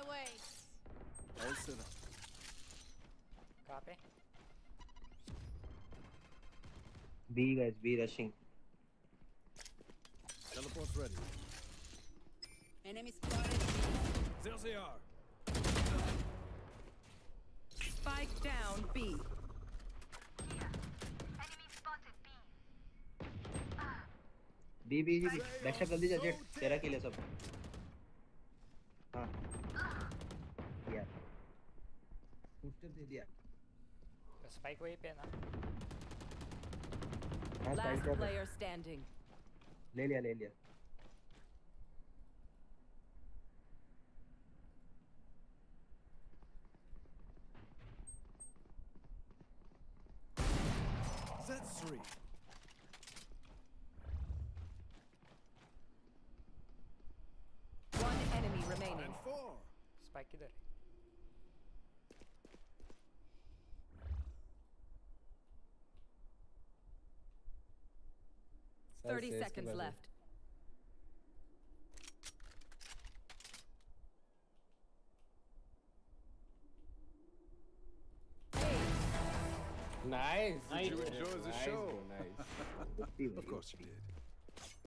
my way. All set up. कहाँ पे B guys, B rushing. Teleport's ready. Enemy spotted. There they are. Spike down B. B B B. Backshot जल्दी जा jet तेरा किल है सब हाँ फुटस्टेप दे दिया स्पाइक वहीं पे ना हाँ Last side drop player standing. ले लिया ले लिया That's three. One enemy remaining. And four. Spike किधर है 30 seconds left. Nice. nice. You chose nice. the show. Nice. of course you did.